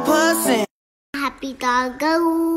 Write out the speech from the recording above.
pussy. Happy doggo.